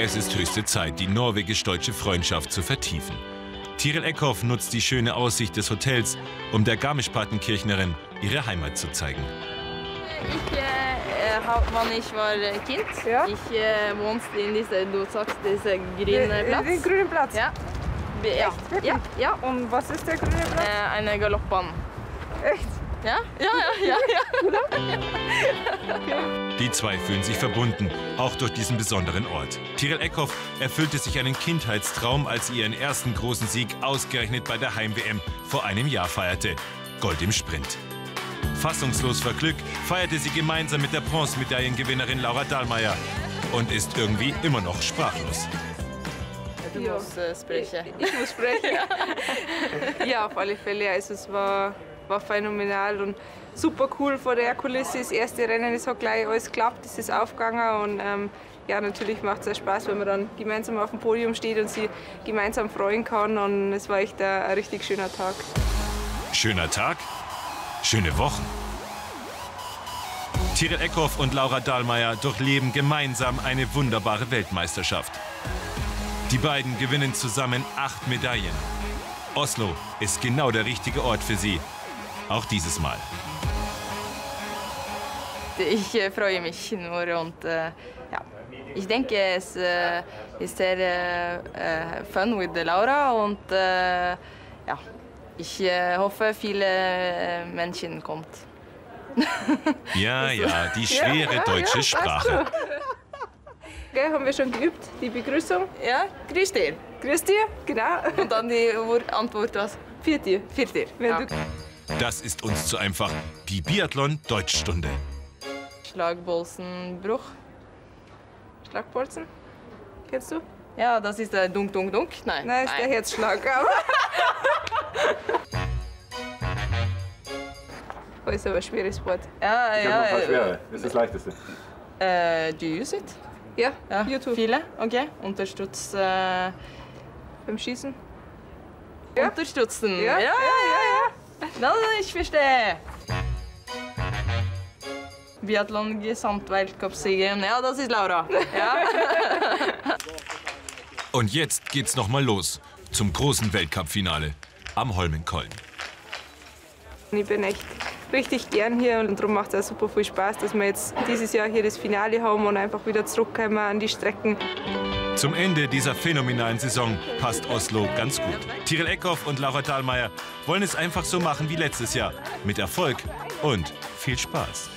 Es ist höchste Zeit, die norwegisch-deutsche Freundschaft zu vertiefen. Tiril Eckhoff nutzt die schöne Aussicht des Hotels, um der Garmisch-Partenkirchnerin ihre Heimat zu zeigen. Ich, äh, wann ich war Kind, Ja. ich äh, wohnte in dieser, du sagst, dieser grüne Platz. Den grünen Platz? Ja. Ja. Ja, ja. Und was ist der grüne Platz? Äh, eine Galoppbahn. Echt? Ja, ja, ja, ja. ja. Die zwei fühlen sich verbunden, auch durch diesen besonderen Ort. Tiril Eckhoff erfüllte sich einen Kindheitstraum, als sie ihren ersten großen Sieg ausgerechnet bei der Heim-WM vor einem Jahr feierte. Gold im Sprint. Fassungslos vor Glück feierte sie gemeinsam mit der Bronzemedaillengewinnerin Laura Dahlmeier und ist irgendwie immer noch sprachlos. Du Ja. musst äh, sprechen. Ich muss sprechen. ja, auf alle Fälle. Also es war, war phänomenal und super cool vor der Kulisse. Das erste Rennen, es hat gleich alles geklappt, es ist aufgegangen und ähm, ja, natürlich macht es auch Spaß, wenn man dann gemeinsam auf dem Podium steht und sich gemeinsam freuen kann und es war echt ein, ein richtig schöner Tag. Schöner Tag, schöne Wochen. Tiril Eckhoff und Laura Dahlmeier durchleben gemeinsam eine wunderbare Weltmeisterschaft. Die beiden gewinnen zusammen acht Medaillen. Oslo ist genau der richtige Ort für sie. Auch dieses Mal. Ich äh, freue mich nur und äh, ja, ich denke, es äh, ist sehr äh, äh, fun mit Laura und äh, ja, ich äh, hoffe, viele Menschen kommt. Ja, ja, die schwere deutsche Sprache. Gell, haben wir schon geübt, die Begrüßung. Ja, grüß dir. Grüß dir, genau. Und dann die Antwort was? Dir. Viert dir. Wenn Ja. du Das ist uns zu einfach. Die Biathlon-Deutschstunde. Schlagbolzenbruch. Schlagbolzen, kennst du? Ja, das ist der Dunk, Dunk, Dunk. Nein. Nein, ist der Herzschlag. Aber das ist aber ein schweres Wort. Ja, Ich ja. noch ein paar äh, schwere. Das ist das leichteste. Äh, do you use it? Ja, Ja, YouTube. Viele, okay. Unterstützt. Äh, Beim Schießen. Unterstützen. Ja, ja, ja. Ja. Na, ich verstehe. Biathlon Gesamtweltcup-Siegerin. Ja, das ist Laura. Ja. Und jetzt geht's nochmal los. Zum großen Weltcup-Finale am Holmenkollen. Ich bin echt richtig gern hier und darum macht es auch super viel Spaß, dass wir jetzt dieses Jahr hier das Finale haben und einfach wieder zurückkommen an die Strecken. Zum Ende dieser phänomenalen Saison passt Oslo ganz gut. Tiril Eckhoff und Laura Dahlmeier wollen es einfach so machen wie letztes Jahr. Mit Erfolg und viel Spaß.